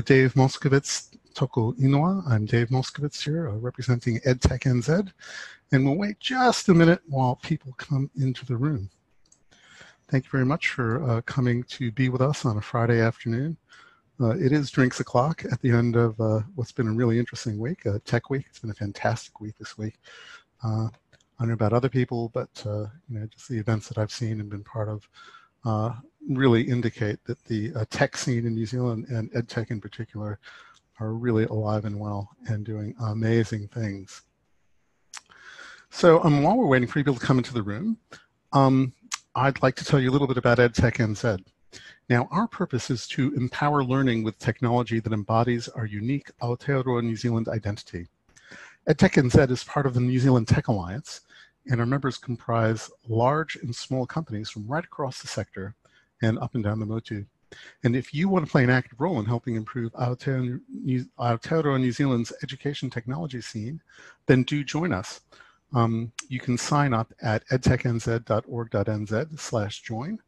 Dave Moskovitz, Toko Inoue. I'm Dave Moskovitz here, uh, representing EdTech NZ, and we'll wait just a minute while people come into the room. Thank you very much for uh, coming to be with us on a Friday afternoon. Uh, it is drinks o'clock at the end of uh, what's been a really interesting week, uh, Tech Week. It's been a fantastic week this week. Uh, I don't know about other people, but you know, just the events that I've seen and been part of really indicate that the tech scene in New Zealand and EdTech in particular are really alive and well and doing amazing things. So um, while we're waiting for people to come into the room, um, I'd like to tell you a little bit about EdTech NZ. Now, our purpose is to empower learning with technology that embodies our unique Aotearoa New Zealand identity. EdTech NZ is part of the New Zealand Tech Alliance, and our members comprise large and small companies from right across the sector and up and down the Motu. And if you want to play an active role in helping improve Aotearoa New Zealand's education technology scene, then do join us. Um, you can sign up at edtechnz.org.nz slash join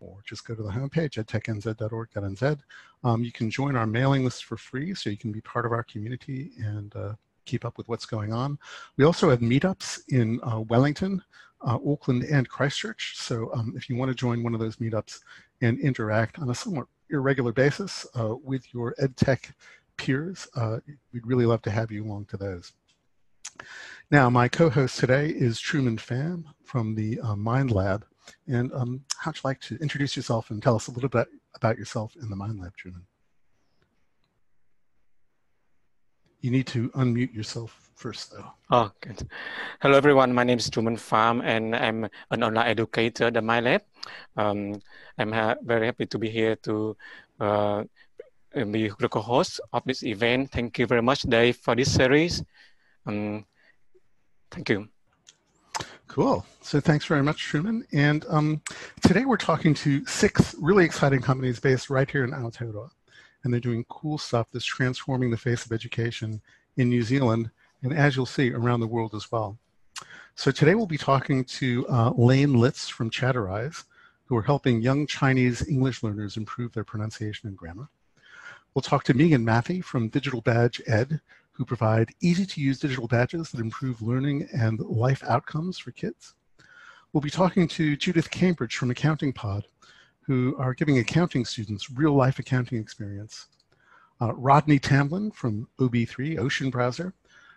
or just go to the homepage at technz.org.nz. Um, you can join our mailing list for free so you can be part of our community and uh, keep up with what's going on. We also have meetups in uh, Wellington, uh, Auckland, and Christchurch. So um, if you want to join one of those meetups and interact on a somewhat irregular basis uh, with your EdTech peers, uh, we'd really love to have you along to those. Now, my co-host today is Truman Pham from the uh, Mind Lab. And um, how'd you like to introduce yourself and tell us a little bit about yourself in the Mind Lab, Truman? You need to unmute yourself first, though. Oh, good. Hello, everyone. My name is Truman Pham, and I'm an online educator at the Mind Lab. Um, I'm ha very happy to be here to uh, be the co-host of this event. Thank you very much, Dave, for this series. Um, thank you. Cool. So thanks very much, Truman. And um, today we're talking to six really exciting companies based right here in Aotearoa. And they're doing cool stuff that's transforming the face of education in New Zealand and as you'll see around the world as well. So today we'll be talking to uh, Lane Litz from Chatterize, who are helping young Chinese English learners improve their pronunciation and grammar. We'll talk to Megan Mathey from Digital Badge Ed, who provide easy to use digital badges that improve learning and life outcomes for kids. We'll be talking to Judith Cambridge from Accounting Pod, who are giving accounting students real life accounting experience. Uh, Rodney Tamblin from OB3, Ocean Browser,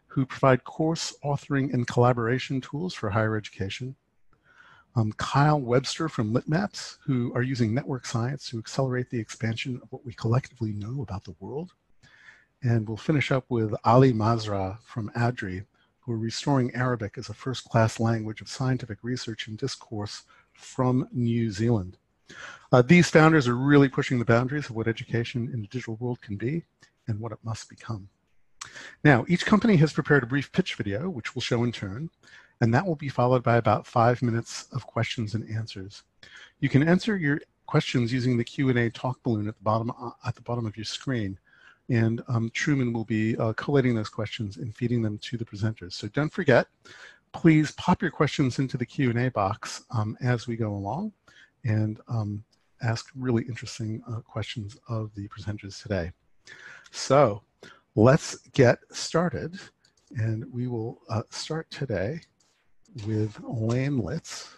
who provide course authoring and collaboration tools for higher education. Um, Kyle Webster from LitMaps, who are using network science to accelerate the expansion of what we collectively know about the world. And we'll finish up with Ali Mazra from ADRI, who are restoring Arabic as a first-class language of scientific research and discourse from New Zealand. Uh, these founders are really pushing the boundaries of what education in the digital world can be and what it must become. Now, each company has prepared a brief pitch video, which we'll show in turn, and that will be followed by about five minutes of questions and answers. You can answer your questions using the Q&A talk balloon at the bottom, uh, at the bottom of your screen and um, Truman will be uh, collating those questions and feeding them to the presenters. So don't forget, please pop your questions into the Q&A box um, as we go along and um, ask really interesting uh, questions of the presenters today. So let's get started and we will uh, start today with Lane Litz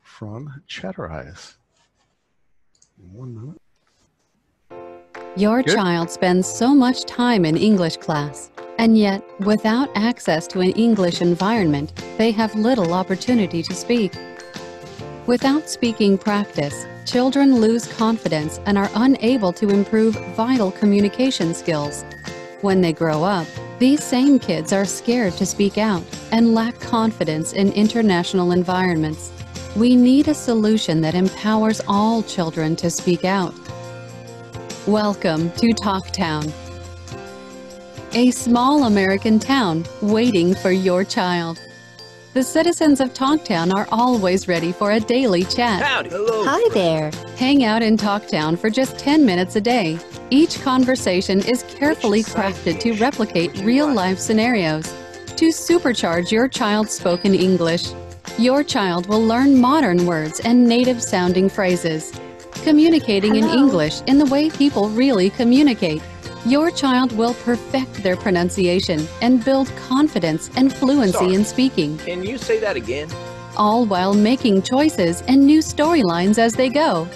from Chatterize. One moment. Your Good. child spends so much time in English class, and yet, without access to an English environment, they have little opportunity to speak. Without speaking practice, children lose confidence and are unable to improve vital communication skills. When they grow up, these same kids are scared to speak out and lack confidence in international environments. We need a solution that empowers all children to speak out Welcome to Talktown, a small American town waiting for your child. The citizens of Talktown are always ready for a daily chat. Howdy. Hello. Hi there. Hang out in Talktown for just 10 minutes a day. Each conversation is carefully crafted to replicate real-life scenarios to supercharge your child's spoken English. Your child will learn modern words and native-sounding phrases communicating in English in the way people really communicate. Your child will perfect their pronunciation and build confidence and fluency Sorry. in speaking, Can you say that again? all while making choices and new storylines as they go.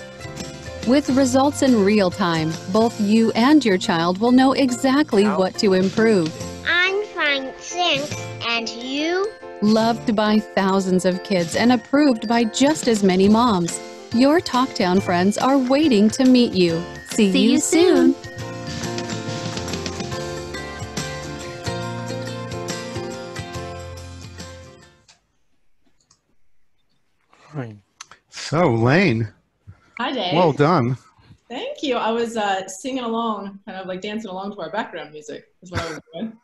With results in real time, both you and your child will know exactly How? what to improve. I'm fine, thanks. And you? Loved by thousands of kids and approved by just as many moms. Your Talktown friends are waiting to meet you. See, See you, you soon. soon. So, Lane, Hi, Dave. well done. Thank you. I was uh, singing along, kind of like dancing along to our background music. Is what I was doing.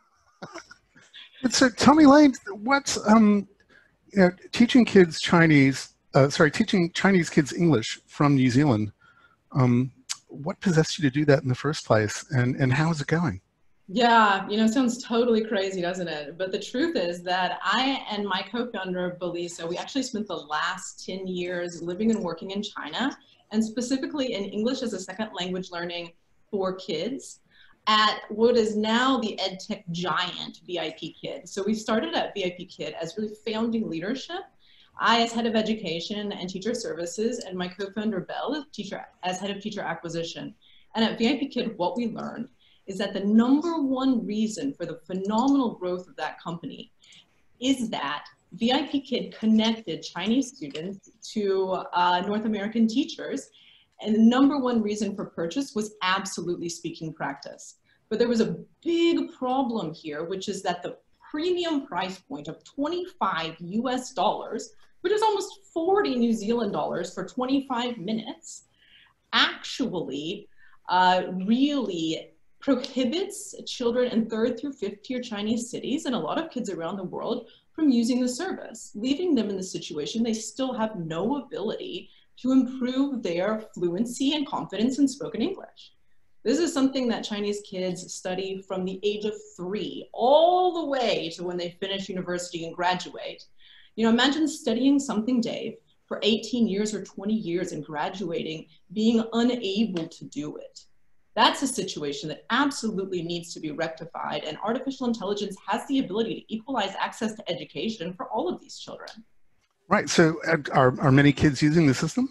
So, tell me, Lane, what's um, you know, teaching kids Chinese? Uh, sorry, teaching Chinese kids English from New Zealand. Um, what possessed you to do that in the first place, and and how is it going? Yeah, you know, sounds totally crazy, doesn't it? But the truth is that I and my co-founder, Belisa, we actually spent the last 10 years living and working in China, and specifically in English as a second language learning for kids at what is now the EdTech giant VIP Kid. So we started at VIP Kid as really founding leadership. I, as head of education and teacher services, and my co-founder, Belle, teacher, as head of teacher acquisition. And at VIP Kid, what we learned is that the number one reason for the phenomenal growth of that company is that VIP Kid connected Chinese students to uh, North American teachers. And the number one reason for purchase was absolutely speaking practice. But there was a big problem here, which is that the premium price point of 25 US dollars, which is almost 40 New Zealand dollars for 25 minutes, actually uh, really prohibits children in third through fifth tier Chinese cities and a lot of kids around the world from using the service, leaving them in the situation they still have no ability to improve their fluency and confidence in spoken English. This is something that Chinese kids study from the age of three all the way to when they finish university and graduate. You know, imagine studying something, Dave, for 18 years or 20 years and graduating, being unable to do it. That's a situation that absolutely needs to be rectified, and artificial intelligence has the ability to equalize access to education for all of these children. Right. So, uh, are are many kids using the system?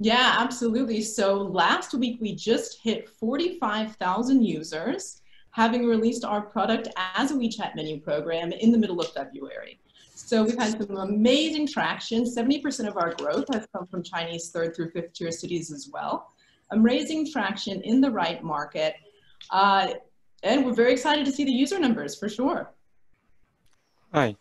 Yeah, absolutely. So last week we just hit 45,000 users, having released our product as a WeChat mini program in the middle of February. So we've had some amazing traction. 70% of our growth has come from Chinese third through fifth tier cities as well. Amazing traction in the right market. Uh, and we're very excited to see the user numbers for sure. Hi,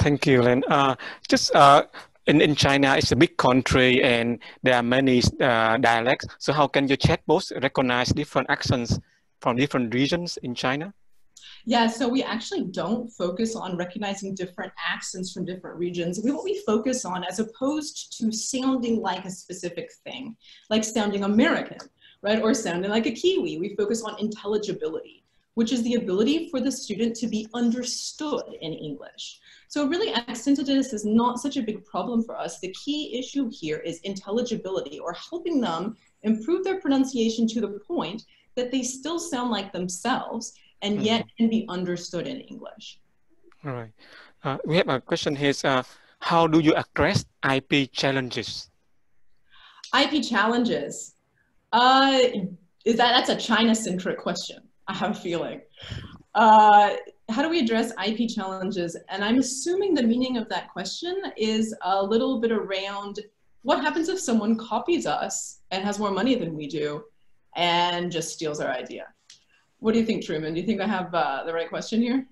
Thank you, Len. Uh, just uh, in, in China, it's a big country and there are many uh, dialects. So how can your chatbots recognize different accents from different regions in China? Yeah, so we actually don't focus on recognizing different accents from different regions. We, what we focus on, as opposed to sounding like a specific thing, like sounding American, right, or sounding like a Kiwi, we focus on intelligibility, which is the ability for the student to be understood in English. So really, accentedness is not such a big problem for us. The key issue here is intelligibility, or helping them improve their pronunciation to the point that they still sound like themselves and yet can be understood in English. All right. Uh, we have a question here. uh, how do you address IP challenges? IP challenges. Uh, is that that's a China-centric question? I have a feeling. Uh, how do we address IP challenges? And I'm assuming the meaning of that question is a little bit around what happens if someone copies us and has more money than we do and just steals our idea? What do you think, Truman? Do you think I have uh, the right question here?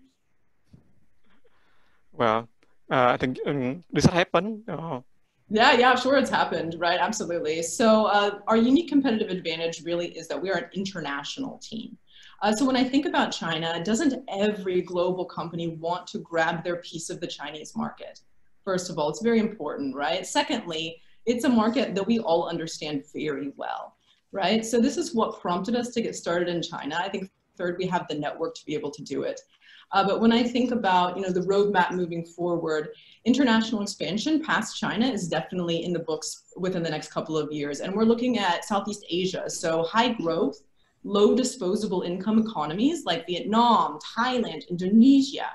Well, uh, I think um, does that happen? Oh, Yeah, yeah, sure, it's happened, right? Absolutely. So, uh, our unique competitive advantage really is that we are an international team. Uh, so, when I think about China, doesn't every global company want to grab their piece of the Chinese market? First of all, it's very important, right? Secondly, it's a market that we all understand very well, right? So, this is what prompted us to get started in China. I think third, we have the network to be able to do it. Uh, but when I think about you know the roadmap moving forward, international expansion past China is definitely in the books within the next couple of years, and we're looking at Southeast Asia. So high growth, low disposable income economies like Vietnam, Thailand, Indonesia,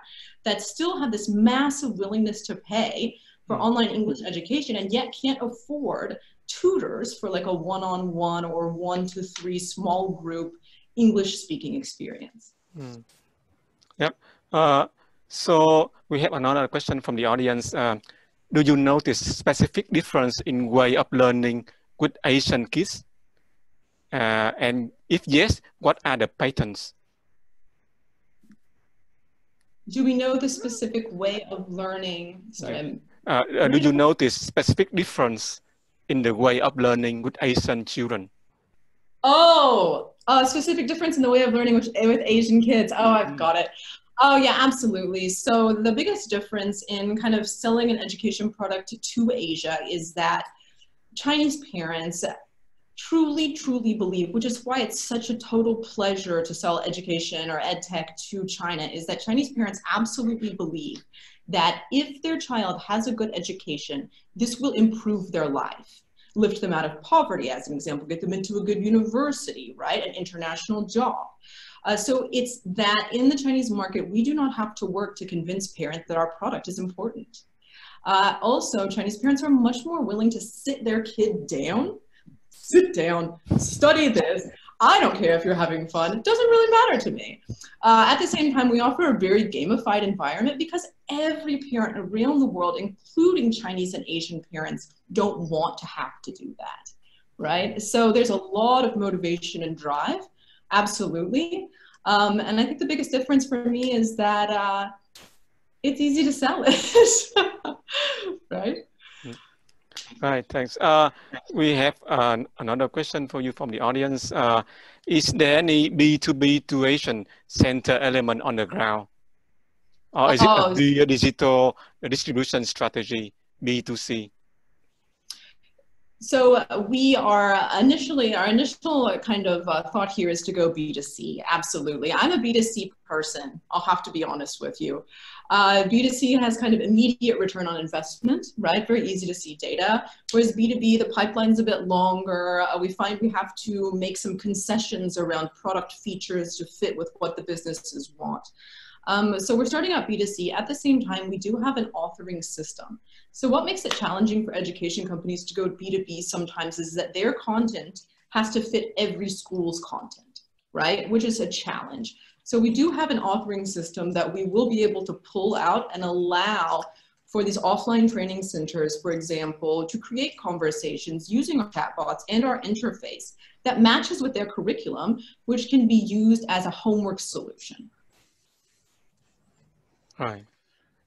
that still have this massive willingness to pay for hmm. online English education and yet can't afford tutors for like a one-on-one or one to three small group English speaking experience. Mm. Yep. Uh, so we have another question from the audience. Uh, do you notice specific difference in way of learning with Asian kids? Uh, and if yes, what are the patterns? Do we know the specific way of learning? Sorry, uh, uh, do you notice specific difference in the way of learning with Asian children? Oh, a specific difference in the way of learning with, with Asian kids. Oh, I've mm. got it. Oh, yeah, absolutely. So, the biggest difference in kind of selling an education product to Asia is that Chinese parents truly, truly believe, which is why it's such a total pleasure to sell education or ed tech to China, is that Chinese parents absolutely believe that if their child has a good education, this will improve their life. Lift them out of poverty, as an example, get them into a good university, right? An international job. Uh, so it's that in the Chinese market, we do not have to work to convince parents that our product is important. Uh, also, Chinese parents are much more willing to sit their kid down, sit down, study this, I don't care if you're having fun. It doesn't really matter to me. Uh, at the same time, we offer a very gamified environment because every parent around the world, including Chinese and Asian parents, don't want to have to do that, right? So there's a lot of motivation and drive, absolutely. Um, and I think the biggest difference for me is that uh, it's easy to sell it, right? Right, thanks. Uh, we have uh, another question for you from the audience. Uh, is there any B2B tuition center element on the ground? Or is oh, it a digital distribution strategy, B2C? So uh, we are initially, our initial kind of uh, thought here is to go B2C, absolutely. I'm a B2C person, I'll have to be honest with you. Uh, B2C has kind of immediate return on investment, right? Very easy to see data. Whereas B2B, the pipeline's a bit longer. Uh, we find we have to make some concessions around product features to fit with what the businesses want. Um, so we're starting out B2C. At the same time, we do have an authoring system. So what makes it challenging for education companies to go B2B sometimes is that their content has to fit every school's content, right? Which is a challenge. So we do have an authoring system that we will be able to pull out and allow for these offline training centers, for example, to create conversations using our chatbots and our interface that matches with their curriculum, which can be used as a homework solution. Right.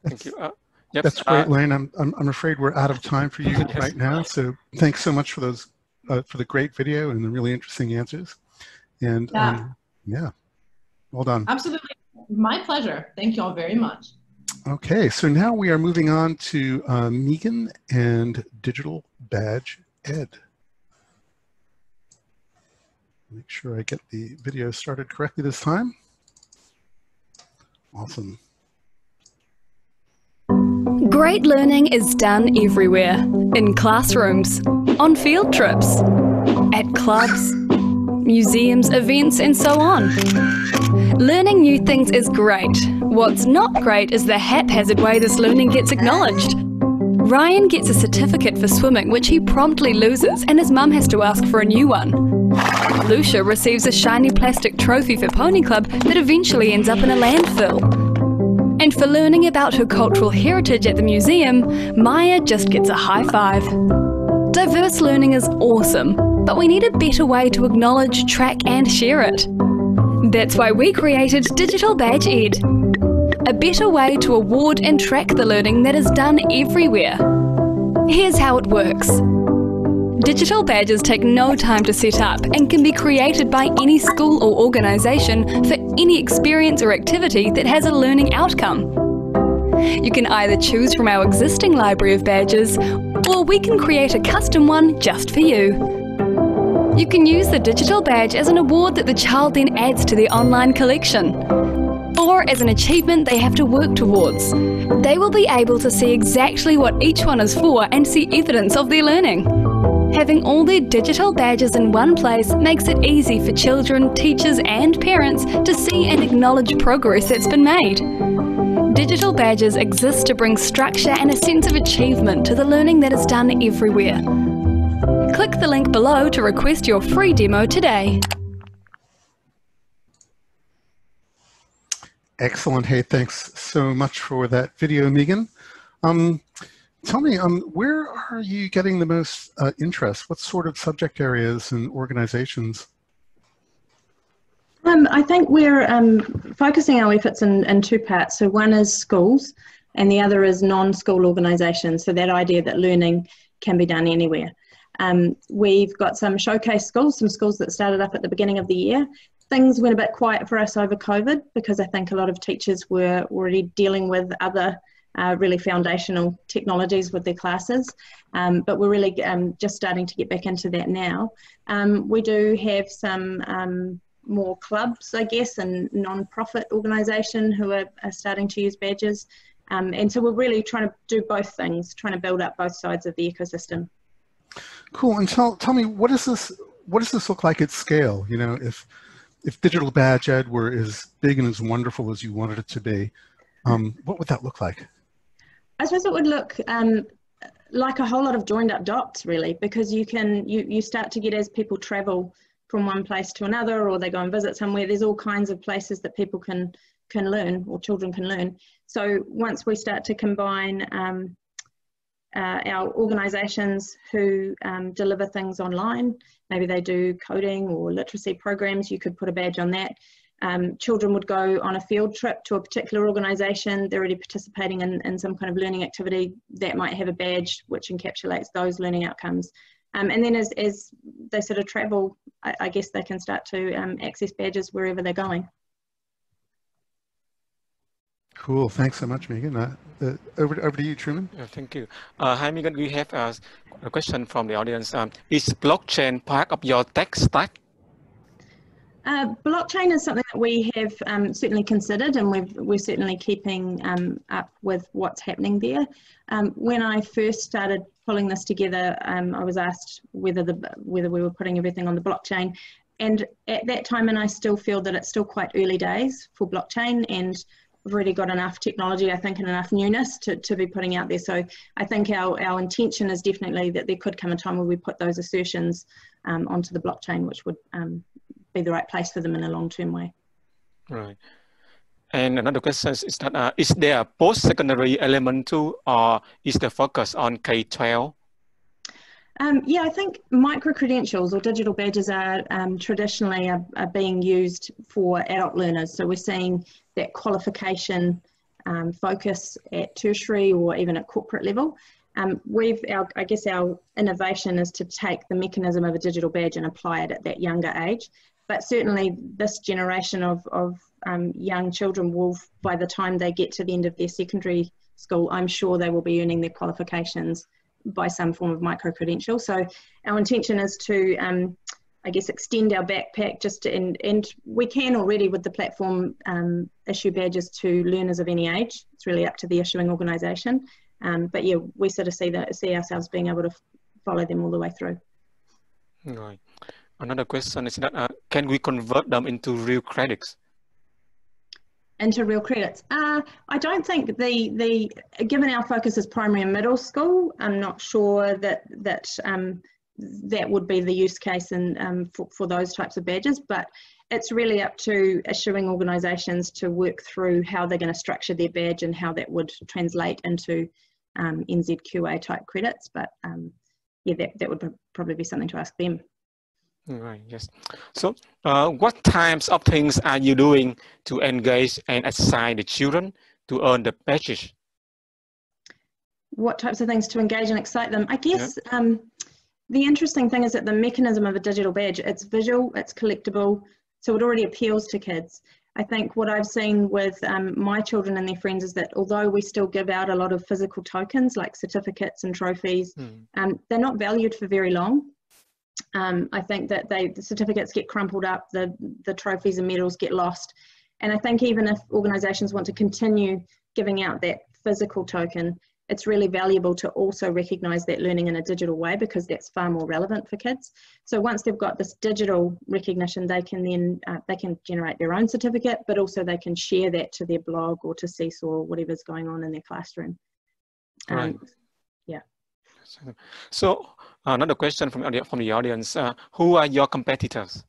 Thank you. Uh, yep. That's great, uh, Lane. I'm, I'm, I'm afraid we're out of time for you yes. right now. So thanks so much for those, uh, for the great video and the really interesting answers. And yeah. Um, yeah, well done. Absolutely. My pleasure. Thank you all very much. Okay, so now we are moving on to uh, Megan and Digital Badge Ed. Make sure I get the video started correctly this time. Awesome. Great learning is done everywhere in classrooms, on field trips, at clubs, museums, events, and so on. Learning new things is great. What's not great is the haphazard way this learning gets acknowledged. Ryan gets a certificate for swimming, which he promptly loses, and his mum has to ask for a new one. Lucia receives a shiny plastic trophy for Pony Club that eventually ends up in a landfill. And for learning about her cultural heritage at the museum, Maya just gets a high five. Diverse learning is awesome, but we need a better way to acknowledge, track, and share it. That's why we created Digital Badge Ed, a better way to award and track the learning that is done everywhere. Here's how it works. Digital badges take no time to set up and can be created by any school or organisation for any experience or activity that has a learning outcome. You can either choose from our existing library of badges, or we can create a custom one just for you. You can use the digital badge as an award that the child then adds to their online collection. or as an achievement they have to work towards. They will be able to see exactly what each one is for and see evidence of their learning. Having all their digital badges in one place makes it easy for children, teachers, and parents to see and acknowledge progress that's been made. Digital badges exist to bring structure and a sense of achievement to the learning that is done everywhere. Click the link below to request your free demo today. Excellent. Hey, thanks so much for that video, Megan. Um, tell me, um, where are you getting the most uh, interest? What sort of subject areas and organizations? Um, I think we're um, focusing our efforts in, in two parts. So one is schools and the other is non-school organisations. So that idea that learning can be done anywhere. Um, we've got some showcase schools, some schools that started up at the beginning of the year. Things went a bit quiet for us over COVID because I think a lot of teachers were already dealing with other uh, really foundational technologies with their classes. Um, but we're really um, just starting to get back into that now. Um, we do have some um, more clubs, I guess, and non-profit organisation who are, are, starting to use badges. Um, and so we're really trying to do both things, trying to build up both sides of the ecosystem. Cool. And tell, tell me, what is this, what does this look like at scale? You know, if, if digital badge ed were as big and as wonderful as you wanted it to be, um, what would that look like? I suppose it would look um, like a whole lot of joined up dots really, because you can, you, you start to get as people travel from one place to another or they go and visit somewhere there's all kinds of places that people can can learn or children can learn so once we start to combine um, uh, our organisations who um, deliver things online. Maybe they do coding or literacy programs. You could put a badge on that. Um, children would go on a field trip to a particular organisation. They're already participating in, in some kind of learning activity that might have a badge which encapsulates those learning outcomes. Um, and then as, as they sort of travel, I, I guess they can start to um, access badges wherever they're going. Cool. Thanks so much, Megan. Uh, uh, over, over to you, Truman. Yeah, thank you. Uh, hi, Megan. We have uh, a question from the audience. Um, is blockchain part of your tech stack? Uh, blockchain is something that we have um, certainly considered and we are certainly keeping um, up with what's happening there. Um, when I first started pulling this together, um, I was asked whether, the, whether we were putting everything on the blockchain. And at that time, and I still feel that it's still quite early days for blockchain and already got enough technology, I think, and enough newness to, to be putting out there. So I think our, our intention is definitely that there could come a time where we put those assertions um, onto the blockchain, which would um, be the right place for them in a long-term way. Right. And another question is that uh, is there a post-secondary element too, or is the focus on K-12? Um, yeah, I think micro-credentials or digital badges are um, traditionally are, are, being used for adult learners. So we're seeing that qualification um, focus at tertiary or even at corporate level. Um, we've, our, I guess our innovation is to take the mechanism of a digital badge and apply it at that younger age but certainly this generation of, of um, young children will, by the time they get to the end of their secondary school, I'm sure they will be earning their qualifications by some form of micro credential. So our intention is to, um, I guess, extend our backpack just to, and, and we can already with the platform um, issue badges to learners of any age. It's really up to the issuing organisation. Um, but yeah, we sort of see that see ourselves being able to follow them all the way through. Right. Another question is that uh, can we convert them into real credits? Into real credits? Uh, I don't think the the given our focus is primary and middle school, I'm not sure that that um, that would be the use case and um, for, for those types of badges. But it's really up to issuing organisations to work through how they're going to structure their badge and how that would translate into um, NZQA type credits. But um, yeah, that, that would probably be something to ask them. Right, yes. So uh, what types of things are you doing to engage and assign the children to earn the badges? What types of things to engage and excite them? I guess yeah. um, the interesting thing is that the mechanism of a digital badge, it's visual, it's collectible, so it already appeals to kids. I think what I've seen with um, my children and their friends is that although we still give out a lot of physical tokens like certificates and trophies, hmm. um, they're not valued for very long. Um, I think that they the certificates get crumpled up, the the trophies and medals get lost, And I think even if organisations want to continue giving out that physical token, it's really valuable to also recognise that learning in a digital way because that's far more relevant for kids. So once they've got this digital recognition, they can then uh, they can generate their own certificate, but also they can share that to their blog or to Seesaw or whatever's going on in their classroom. Um, right. Yeah. So another question from from the audience: uh, Who are your competitors?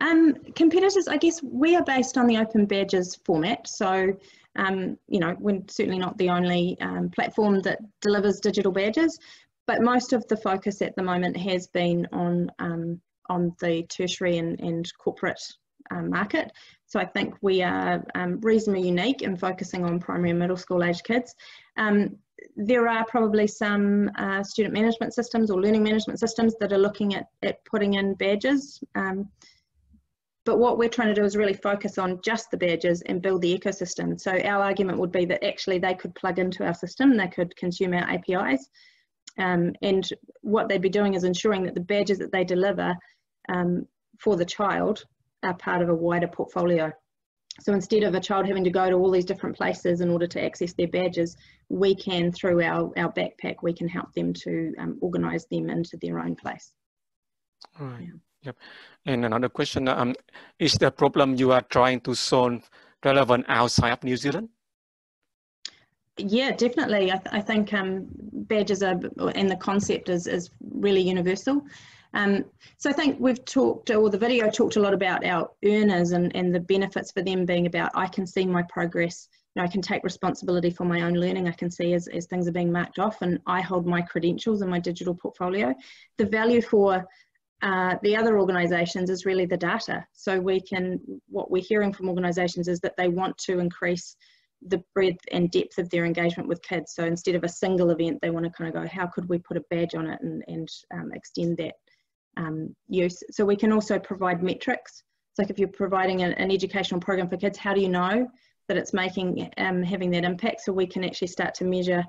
Um, competitors, I guess we are based on the Open Badges format. So, um, you know, we're certainly not the only um, platform that delivers digital badges, but most of the focus at the moment has been on um, on the tertiary and, and corporate um, market. So I think we are um, reasonably unique in focusing on primary and middle school age kids. Um, there are probably some uh, student management systems or learning management systems that are looking at, at putting in badges. Um, but what we're trying to do is really focus on just the badges and build the ecosystem. So our argument would be that actually they could plug into our system, they could consume our APIs, um, and what they'd be doing is ensuring that the badges that they deliver um, for the child are part of a wider portfolio. So instead of a child having to go to all these different places in order to access their badges, we can, through our, our backpack, we can help them to um, organise them into their own place. Right. Yeah. Yep. And another question, um, is the problem you are trying to solve relevant outside of New Zealand? Yeah, definitely. I, th I think um, badges are, and the concept is, is really universal. Um, so I think we've talked, or the video talked a lot about our earners and, and the benefits for them being about, I can see my progress, you know, I can take responsibility for my own learning, I can see as, as things are being marked off and I hold my credentials in my digital portfolio. The value for uh, the other organisations is really the data. So we can, what we're hearing from organisations is that they want to increase the breadth and depth of their engagement with kids. So instead of a single event, they want to kind of go, how could we put a badge on it and, and um, extend that um, use. So we can also provide metrics. It's like if you're providing an, an educational program for kids, how do you know that it's making, um, having that impact? So we can actually start to measure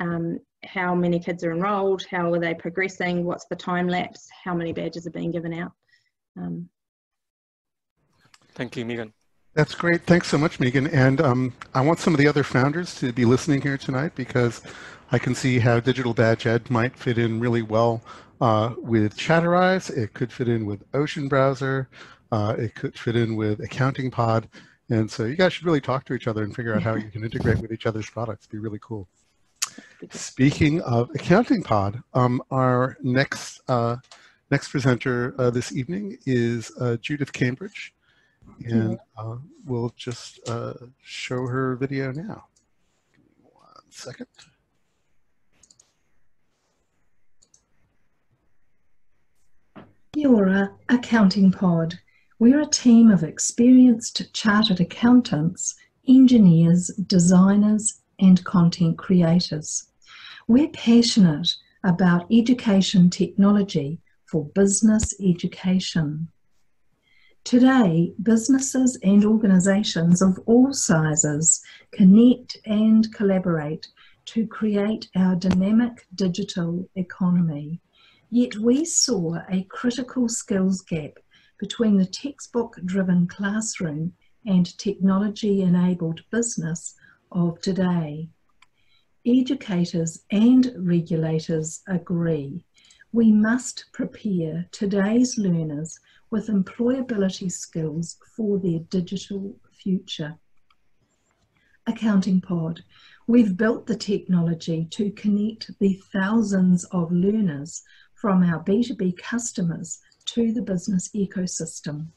um, how many kids are enrolled, how are they progressing, what's the time lapse, how many badges are being given out. Um, Thank you, Megan. That's great. Thanks so much, Megan. And um, I want some of the other founders to be listening here tonight because I can see how digital badge ed might fit in really well uh, with Chatterize. It could fit in with Ocean Browser. Uh, it could fit in with Accounting Pod. And so you guys should really talk to each other and figure out how you can integrate with each other's products. It'd be really cool. Speaking of Accounting Pod, um, our next uh, next presenter uh, this evening is uh, Judith Cambridge, and uh, we'll just uh, show her video now. Give me one second. Kia Accounting Pod. We're a team of experienced chartered accountants, engineers, designers, and content creators. We're passionate about education technology for business education. Today, businesses and organisations of all sizes connect and collaborate to create our dynamic digital economy Yet we saw a critical skills gap between the textbook driven classroom and technology enabled business of today. Educators and regulators agree we must prepare today's learners with employability skills for their digital future. Accounting Pod, we've built the technology to connect the thousands of learners from our B2B customers to the business ecosystem,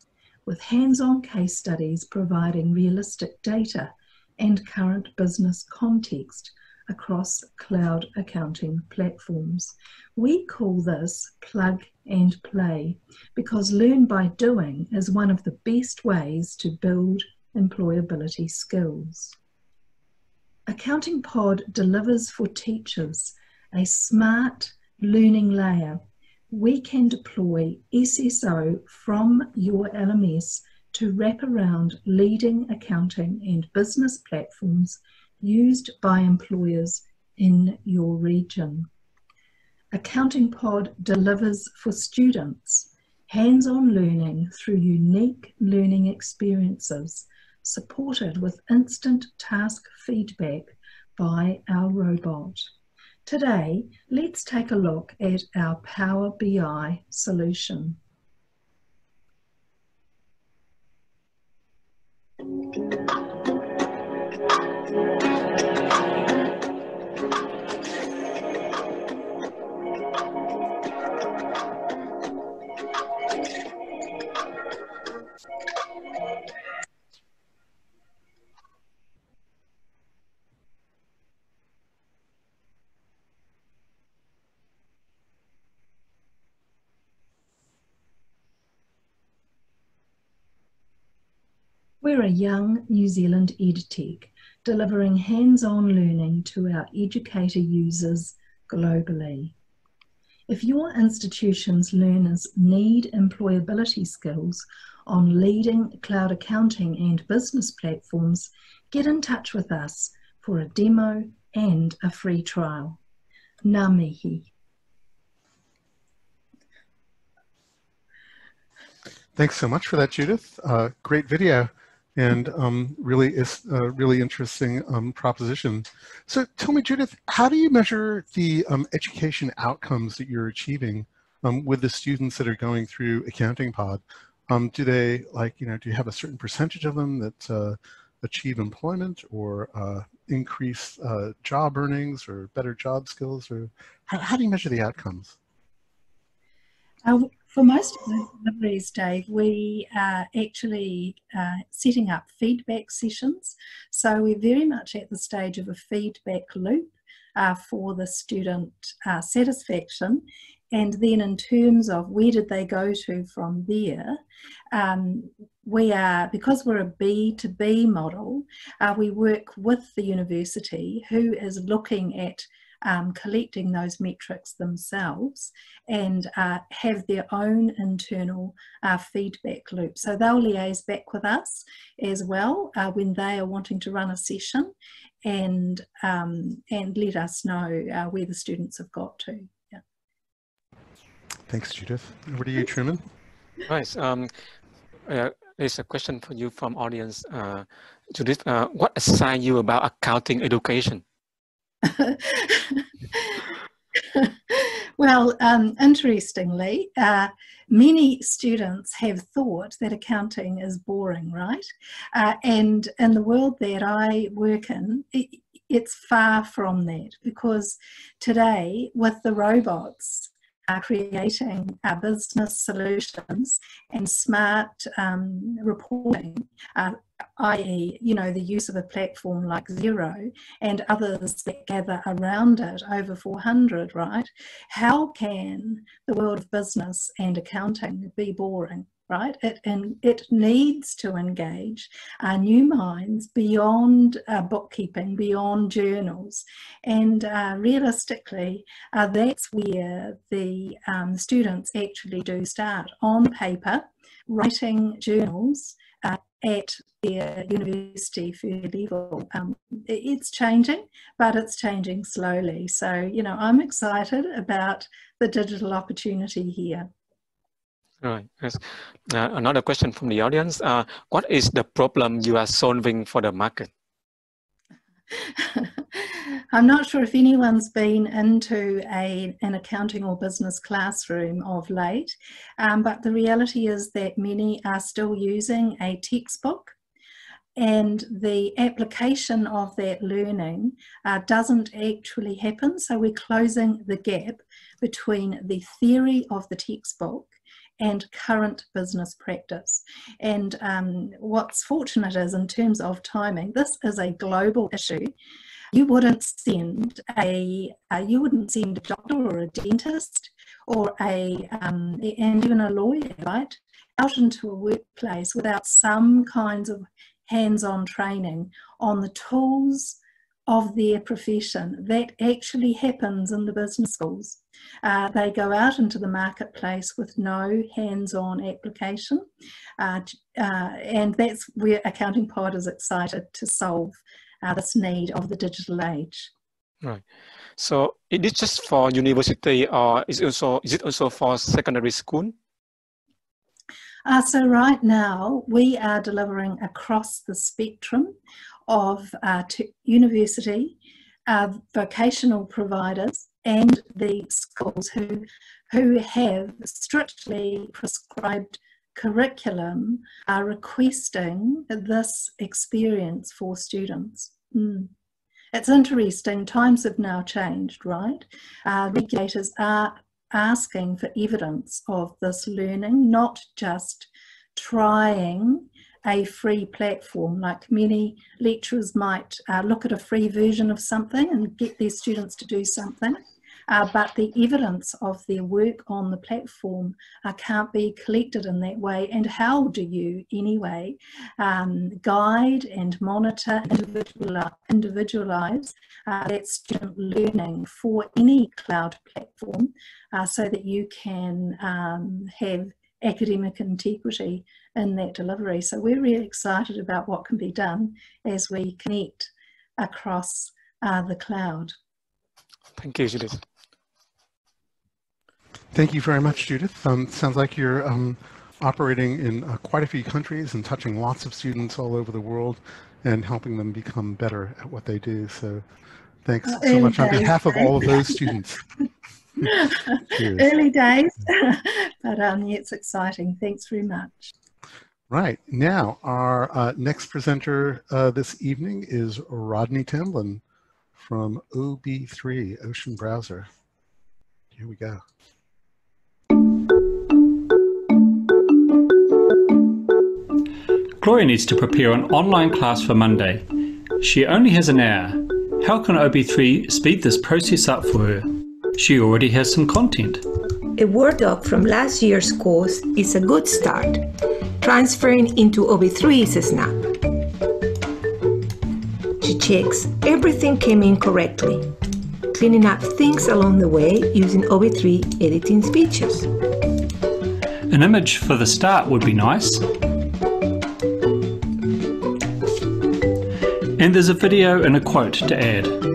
with hands-on case studies providing realistic data and current business context across cloud accounting platforms. We call this plug and play because learn by doing is one of the best ways to build employability skills. Accounting Pod delivers for teachers a smart, learning layer, we can deploy SSO from your LMS to wrap around leading accounting and business platforms used by employers in your region. Accounting Pod delivers for students, hands-on learning through unique learning experiences supported with instant task feedback by our robot. Today, let's take a look at our Power BI solution. We're a young New Zealand EdTech delivering hands-on learning to our educator users globally. If your institution's learners need employability skills on leading cloud accounting and business platforms, get in touch with us for a demo and a free trial. Ngā mihi. Thanks so much for that, Judith. Uh, great video and um, really is a really interesting um, proposition. So tell me, Judith, how do you measure the um, education outcomes that you're achieving um, with the students that are going through Accounting Pod? Um, do they like, you know, do you have a certain percentage of them that uh, achieve employment or uh, increase uh, job earnings or better job skills or how, how do you measure the outcomes? Uh, for most of the deliveries, Dave, we are actually uh, setting up feedback sessions. So we're very much at the stage of a feedback loop uh, for the student uh, satisfaction. And then in terms of where did they go to from there, um, we are, because we're a B2B model, uh, we work with the university who is looking at um, collecting those metrics themselves and uh, have their own internal uh, feedback loop. So they'll liaise back with us as well uh, when they are wanting to run a session and, um, and let us know uh, where the students have got to. Yeah. Thanks, Judith. Over to you, Truman. Nice. Um, uh, there's a question for you from audience. Uh, Judith, what excites you about accounting education? well, um, interestingly, uh, many students have thought that accounting is boring, right? Uh, and in the world that I work in, it, it's far from that because today, with the robots, uh, creating uh, business solutions and smart um, reporting, uh, i.e., you know, the use of a platform like Xero and others that gather around it, over 400, right? How can the world of business and accounting be boring? Right? It, and it needs to engage uh, new minds beyond uh, bookkeeping, beyond journals. And uh, realistically, uh, that's where the um, students actually do start on paper, writing journals uh, at their university for level. Um, it's changing, but it's changing slowly. So, you know, I'm excited about the digital opportunity here. Right. Yes. Uh, another question from the audience. Uh, what is the problem you are solving for the market? I'm not sure if anyone's been into a, an accounting or business classroom of late, um, but the reality is that many are still using a textbook and the application of that learning uh, doesn't actually happen. So we're closing the gap between the theory of the textbook and current business practice. And um, what's fortunate is, in terms of timing, this is a global issue. You wouldn't send a uh, you wouldn't send a doctor or a dentist or a um, and even a lawyer, right, out into a workplace without some kinds of hands-on training on the tools of their profession. That actually happens in the business schools. Uh, they go out into the marketplace with no hands-on application, uh, uh, and that's where Accounting Pod is excited to solve uh, this need of the digital age. Right. So it is just for university, or is it also is it also for secondary school? Uh, so right now we are delivering across the spectrum of uh, university, uh, vocational providers and the schools who, who have strictly prescribed curriculum are requesting this experience for students. Mm. It's interesting, times have now changed, right? Uh, regulators are asking for evidence of this learning, not just trying a free platform like many lecturers might uh, look at a free version of something and get their students to do something uh, but the evidence of their work on the platform uh, can't be collected in that way. And how do you, anyway, um, guide and monitor, individualize, individualize uh, that student learning for any cloud platform uh, so that you can um, have academic integrity in that delivery. So we're really excited about what can be done as we connect across uh, the cloud. Thank you, Judith. Thank you very much, Judith. Um, sounds like you're um, operating in uh, quite a few countries and touching lots of students all over the world and helping them become better at what they do. So thanks uh, so much on behalf of all of those students. early days, but um, yeah, it's exciting. Thanks very much. Right. Now, our uh, next presenter uh, this evening is Rodney Tamblyn from OB3, Ocean Browser. Here we go. Gloria needs to prepare an online class for Monday. She only has an hour. How can OB3 speed this process up for her? She already has some content. A Word doc from last year's course is a good start. Transferring into OB3 is a snap. She checks everything came in correctly, cleaning up things along the way using OB3 editing features. An image for the start would be nice. And there's a video and a quote to add.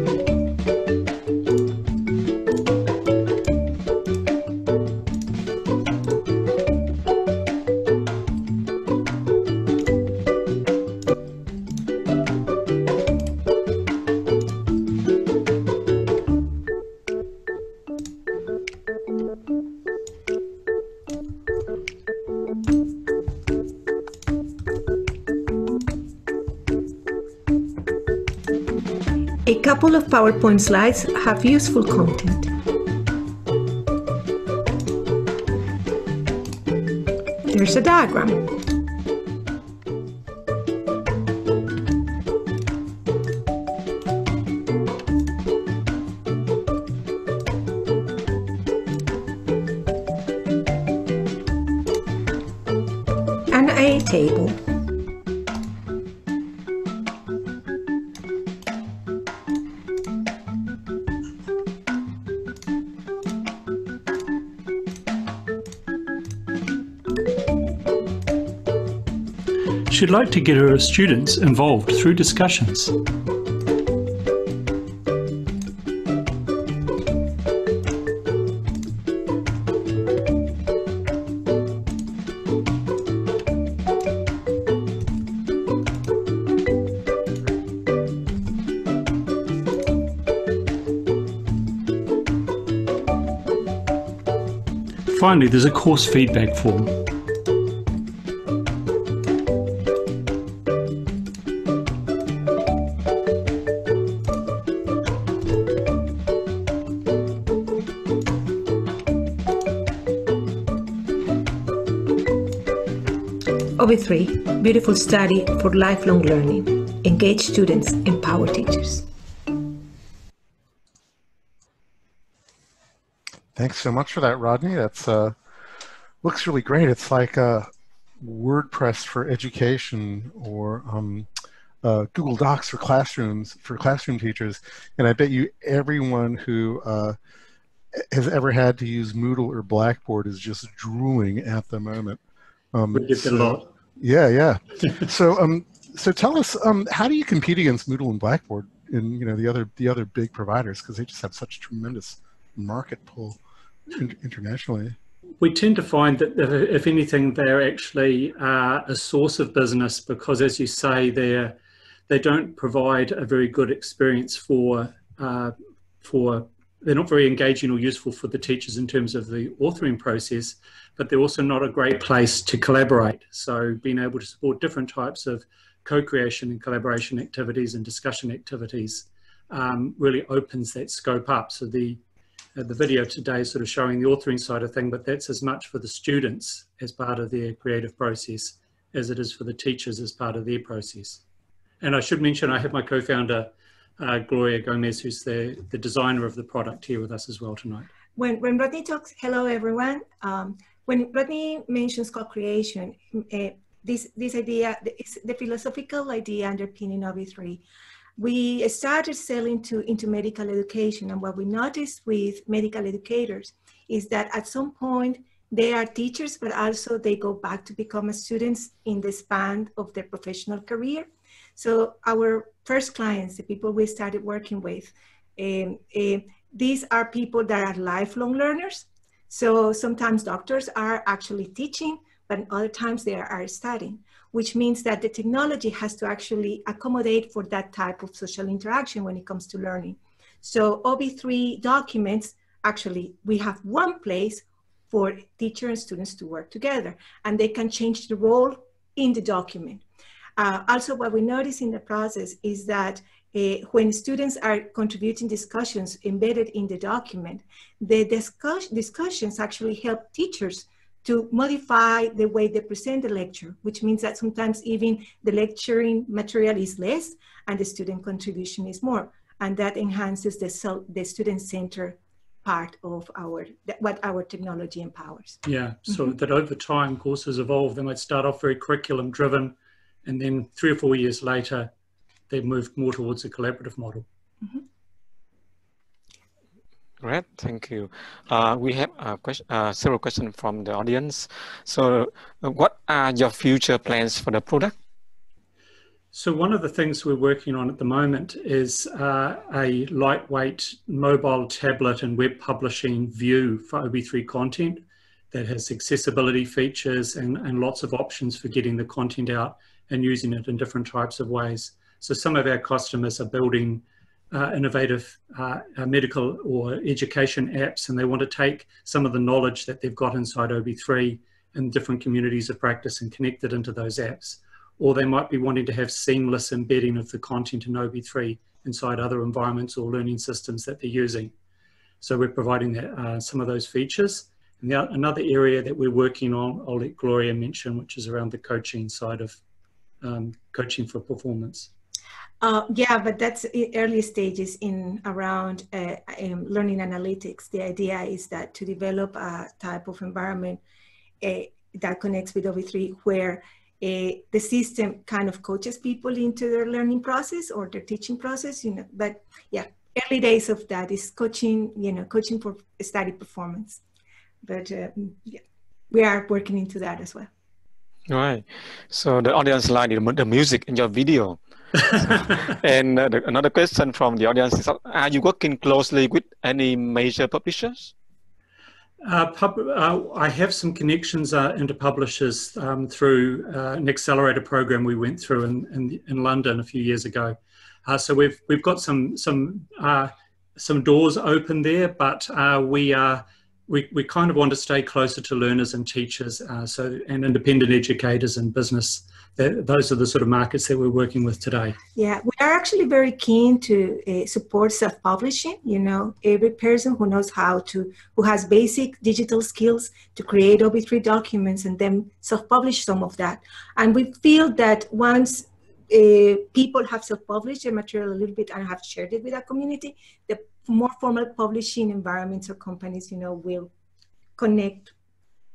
Of PowerPoint slides have useful content. There's a diagram. And a table. She'd like to get her students involved through discussions. Finally, there's a course feedback form. OB3, Beautiful Study for Lifelong Learning. Engage students, empower teachers. Thanks so much for that, Rodney. That's uh, looks really great. It's like uh, WordPress for education or um, uh, Google Docs for classrooms for classroom teachers. And I bet you everyone who uh, has ever had to use Moodle or Blackboard is just drooling at the moment. Um, we get so, a lot. Yeah, yeah. so, um, so tell us, um, how do you compete against Moodle and Blackboard and you know the other the other big providers because they just have such tremendous market pull in, internationally? we tend to find that if anything, they're actually uh, a source of business because, as you say, they're they don't provide a very good experience for uh, for they're not very engaging or useful for the teachers in terms of the authoring process, but they're also not a great place to collaborate. So being able to support different types of co-creation and collaboration activities and discussion activities um, really opens that scope up. So the uh, the video today is sort of showing the authoring side of thing, but that's as much for the students as part of their creative process as it is for the teachers as part of their process. And I should mention I have my co-founder uh, Gloria Gomez, who's the, the designer of the product here with us as well tonight. When, when Rodney talks, hello everyone, um, when Rodney mentions co-creation, uh, this, this idea, is the philosophical idea underpinning OB3, we started selling to, into medical education and what we noticed with medical educators is that at some point they are teachers, but also they go back to become students in the span of their professional career. So our first clients, the people we started working with, um, uh, these are people that are lifelong learners. So sometimes doctors are actually teaching, but other times they are studying, which means that the technology has to actually accommodate for that type of social interaction when it comes to learning. So OB3 documents, actually, we have one place for teacher and students to work together, and they can change the role in the document. Uh, also, what we notice in the process is that uh, when students are contributing discussions embedded in the document, the discuss discussions actually help teachers to modify the way they present the lecture, which means that sometimes even the lecturing material is less and the student contribution is more. And that enhances the, the student-centered part of our, what our technology empowers. Yeah, so mm -hmm. that over time courses evolve. They might start off very curriculum driven and then three or four years later, they've moved more towards a collaborative model. Mm -hmm. Great, thank you. Uh, we have a question, uh, several questions from the audience. So uh, what are your future plans for the product? So one of the things we're working on at the moment is uh, a lightweight mobile tablet and web publishing view for OB3 content that has accessibility features and, and lots of options for getting the content out and using it in different types of ways. So some of our customers are building uh, innovative uh, uh, medical or education apps and they want to take some of the knowledge that they've got inside OB3 in different communities of practice and connect it into those apps. Or they might be wanting to have seamless embedding of the content in OB3 inside other environments or learning systems that they're using. So we're providing that, uh, some of those features. And the, another area that we're working on, I'll let Gloria mention, which is around the coaching side of um, coaching for performance? Uh, yeah, but that's early stages in around uh, um, learning analytics. The idea is that to develop a type of environment uh, that connects with OB3 where uh, the system kind of coaches people into their learning process or their teaching process, you know, but yeah, early days of that is coaching, you know, coaching for study performance. But uh, yeah, we are working into that as well. Right. So the audience like the music in your video. and uh, the, another question from the audience is, are you working closely with any major publishers? Uh, pub, uh, I have some connections uh, into publishers um, through uh, an accelerator program we went through in, in, in London a few years ago. Uh, so we've we've got some some some doors open there, but we are we, we kind of want to stay closer to learners and teachers uh, so and independent educators and business. That, those are the sort of markets that we're working with today. Yeah we are actually very keen to uh, support self-publishing you know every person who knows how to who has basic digital skills to create ob3 documents and then self-publish some of that. And we feel that once uh, people have self-published their material a little bit and have shared it with our community the more formal publishing environments or companies, you know, will connect.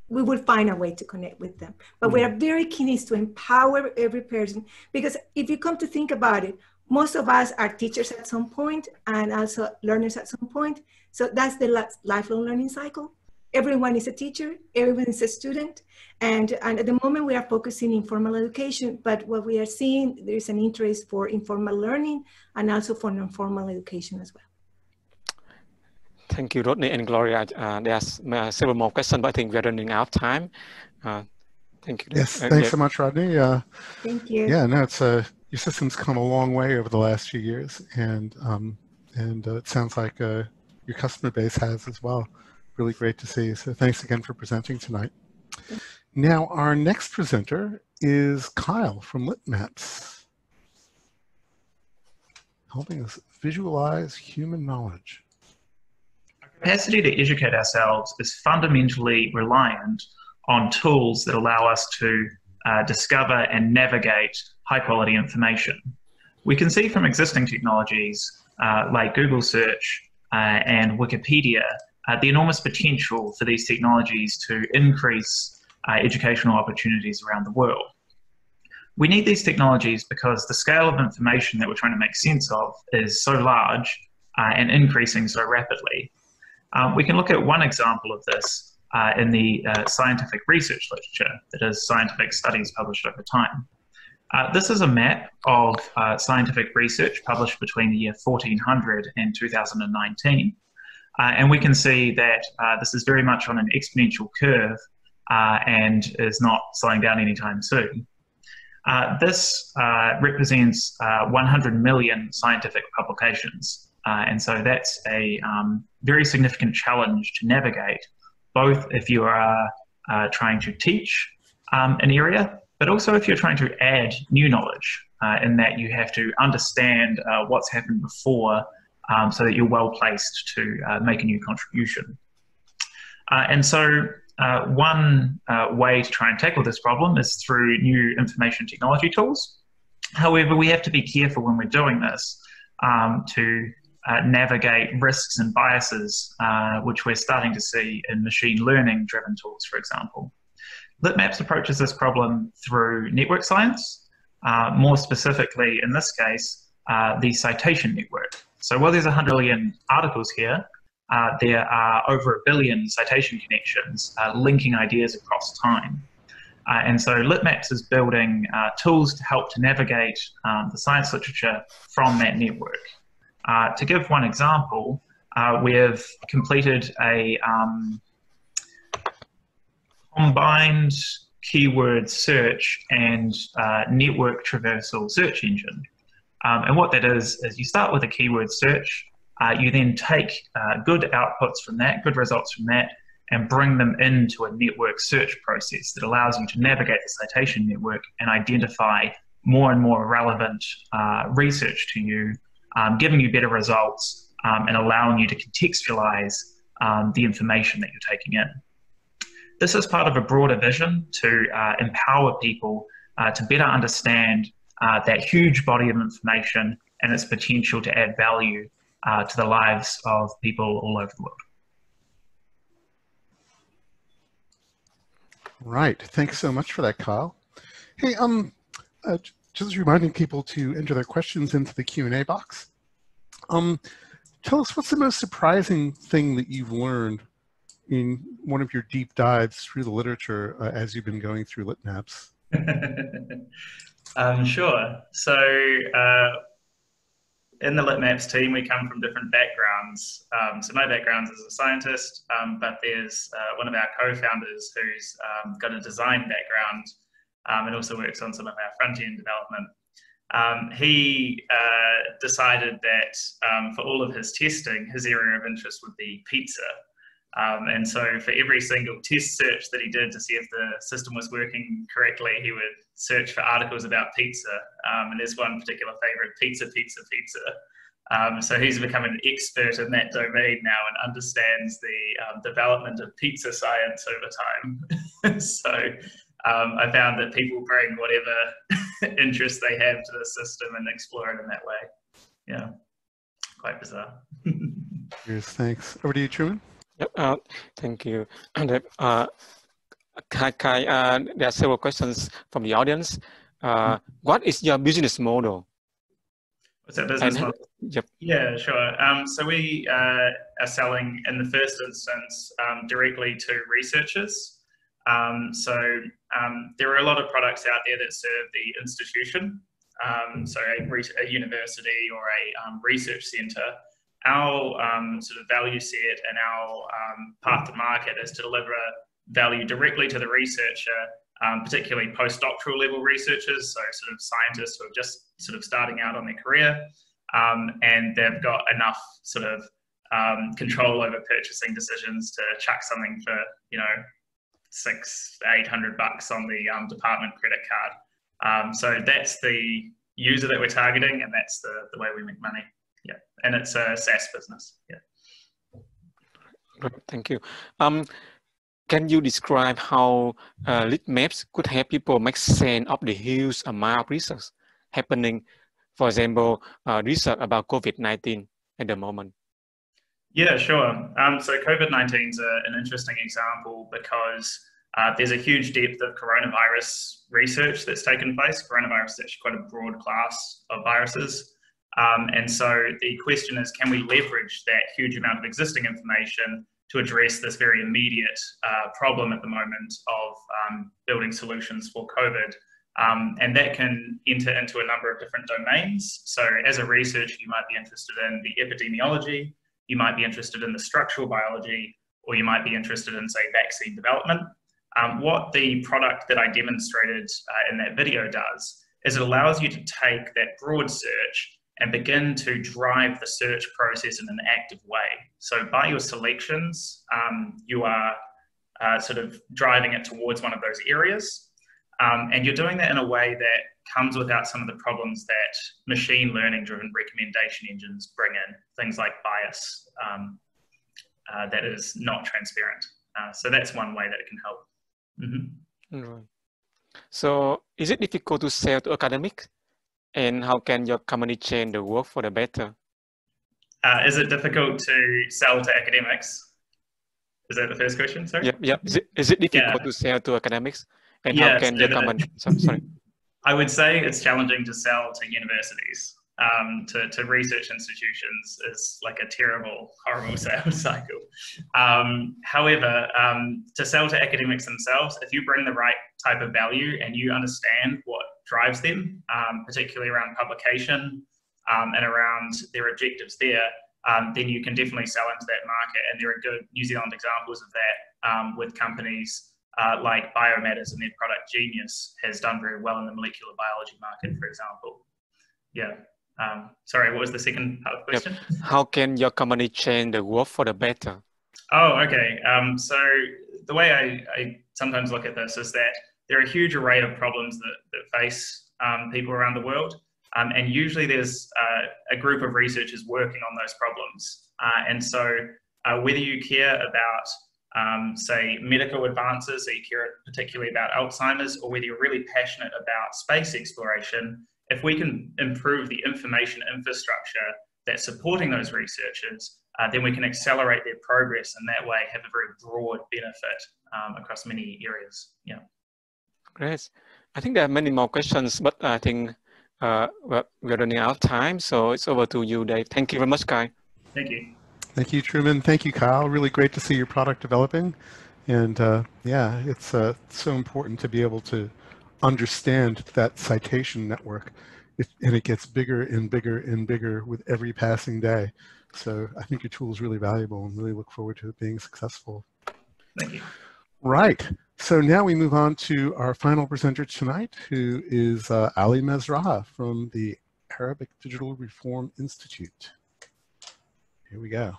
We will find a way to connect with them. But mm-hmm. we are very keen is to empower every person because if you come to think about it, most of us are teachers at some point and also learners at some point. So that's the lifelong learning cycle. Everyone is a teacher, everyone is a student. And, and at the moment we are focusing in formal education, but what we are seeing, there is an interest for informal learning and also for non-formal education as well. Thank you, Rodney and Gloria. Uh, there's uh, several more questions, but I think we're running out of time. Uh, thank you. Yes, thanks so much, Rodney. thank you. Yeah, no, it's a your system's come a long way over the last few years, and um, and it sounds like your customer base has as well. Really great to see. So thanks again for presenting tonight. Now, our next presenter is Kyle from LitMaps, helping us visualize human knowledge. Capacity to educate ourselves is fundamentally reliant on tools that allow us to uh, discover and navigate high quality information. We can see from existing technologies uh, like Google search uh, and Wikipedia uh, the enormous potential for these technologies to increase uh, educational opportunities around the world. We need these technologies because the scale of information that we're trying to make sense of is so large uh, and increasing so rapidly. Um, we can look at one example of this uh, in the uh, scientific research literature, that is, scientific studies published over time. Uh, this is a map of uh, scientific research published between the year 1400 and 2019. Uh, and we can see that this is very much on an exponential curve and is not slowing down anytime soon. Uh, this uh, represents uh, 100 million scientific publications. Uh, and so that's a um, very significant challenge to navigate, both if you are uh, trying to teach um, an area, but also if you're trying to add new knowledge, in that you have to understand what's happened before um, so that you're well placed to make a new contribution. and so uh, one uh, way to try and tackle this problem is through new information technology tools. However, we have to be careful when we're doing this um, to uh, navigate risks and biases, uh, which we're starting to see in machine learning driven tools, for example. LitMaps approaches this problem through network science, uh, more specifically, in this case, uh, the citation network. So while there's 100 million articles here, uh, there are over a billion citation connections uh, linking ideas across time. Uh, and so LitMaps is building uh, tools to help to navigate um, the science literature from that network. Uh, to give one example, uh, we have completed a um, combined keyword search and network traversal search engine. Um, and what that is, is you start with a keyword search, uh, you then take uh, good outputs from that, good results from that, and bring them into a network search process that allows you to navigate the citation network and identify more and more relevant uh, research to you, um, giving you better results um, and allowing you to contextualize um, the information that you're taking in. This is part of a broader vision to uh, empower people uh, to better understand uh, that huge body of information and its potential to add value uh, to the lives of people all over the world. Right. Thanks so much for that, Kyle. Hey, um, uh, just reminding people to enter their questions into the Q&A box. Um, tell us what's the most surprising thing that you've learned in one of your deep dives through the literature uh, as you've been going through LitMaps? um, sure. So uh, in the LitMaps team, we come from different backgrounds. Um, so my background is as a scientist, um, but there's uh, one of our co-founders who's um, got a design background um, and also works on some of our front-end development. Um, he uh, decided that um, for all of his testing, his area of interest would be pizza. Um, and so for every single test search that he did to see if the system was working correctly, he would search for articles about pizza. Um, and there's one particular favorite, pizza, pizza, pizza. Um, so he's become an expert in that domain now and understands the um, development of pizza science over time. so um, I found that people bring whatever interest they have to the system and explore it in that way. Yeah, quite bizarre. yes, thanks. Over to you, Truman. Yep, uh, thank you. And, uh, Kai, Kai uh, there are several questions from the audience. Uh, what is your business model? What's that business and, model? Yep. Yeah, sure. Um, so we uh, are selling, in the first instance, um, directly to researchers. Um, so um, there are a lot of products out there that serve the institution, um, so a, a, university or a um, research centre our um, sort of value set and our um, path to market is to deliver value directly to the researcher, particularly postdoctoral level researchers, so sort of scientists who are just sort of starting out on their career, and they've got enough sort of control over purchasing decisions to chuck something for you know six, eight hundred bucks on the um, department credit card. Um, so that's the user that we're targeting, and that's the, the way we make money. Yeah, and it's a SaaS business. Yeah. Thank you. Um, can you describe how uh, LitMaps could help people make sense of the huge amount of research happening? For example, uh, research about COVID-19 at the moment. Yeah, sure. Um, so COVID-19 is an interesting example because uh, there's a huge depth of coronavirus research that's taken place. Coronavirus is actually quite a broad class of viruses. Um, and so the question is, can we leverage that huge amount of existing information to address this very immediate uh, problem at the moment of um, building solutions for COVID? Um, and that can enter into a number of different domains. So as a researcher, you might be interested in the epidemiology, you might be interested in the structural biology, or you might be interested in, say, vaccine development. Um, what the product that I demonstrated uh, in that video does is it allows you to take that broad search and begin to drive the search process in an active way. So by your selections, um, you are uh, sort of driving it towards one of those areas. Um, and you're doing that in a way that comes without some of the problems that machine learning driven recommendation engines bring in, things like bias um, uh, that is not transparent. Uh, so that's one way that it can help. Mm-hmm. Right. So is it difficult to sell to academics? And how can your company change the work for the better? Uh, is it difficult to sell to academics? Is that the first question? Sorry. Yeah, yeah. Is it, is it difficult yeah. to sell to academics? And how can sorry. I would say it's challenging to sell to universities um, to, to research institutions is like a terrible, horrible sales cycle. Um, however, um, to sell to academics themselves, if you bring the right type of value and you understand what drives them, um, particularly around publication um, and around their objectives there, um, then you can definitely sell into that market. And there are good New Zealand examples of that with companies uh, like Biomatters and their product Geneious has done very well in the molecular biology market, for example. Yeah. Um, sorry, what was the second part of the question? Yep. How can your company change the world for the better? Oh, okay. Um, so the way I, I, sometimes look at this is that there are a huge array of problems that, that face um, people around the world. Um, and usually there's uh, a group of researchers working on those problems. Uh, and so uh, whether you care about um, say medical advances, or you care particularly about Alzheimer's, or whether you're really passionate about space exploration, if we can improve the information infrastructure that's supporting those researchers, uh, then we can accelerate their progress and that way have a very broad benefit um, across many areas. Yeah. Great. I think there are many more questions, but I think uh, we're running out of time. So it's over to you, Dave. Thank you very much, Kai. Thank you. Thank you, Truman. Thank you, Kyle. Really great to see your product developing. And uh, yeah, it's uh, so important to be able to understand that citation network. It, and it gets bigger and bigger and bigger with every passing day. So I think your tool is really valuable and really look forward to it being successful. Thank you. Right. So now we move on to our final presenter tonight, who is uh, Ali Mezraha from the Arabic Digital Reform Institute. Here we go.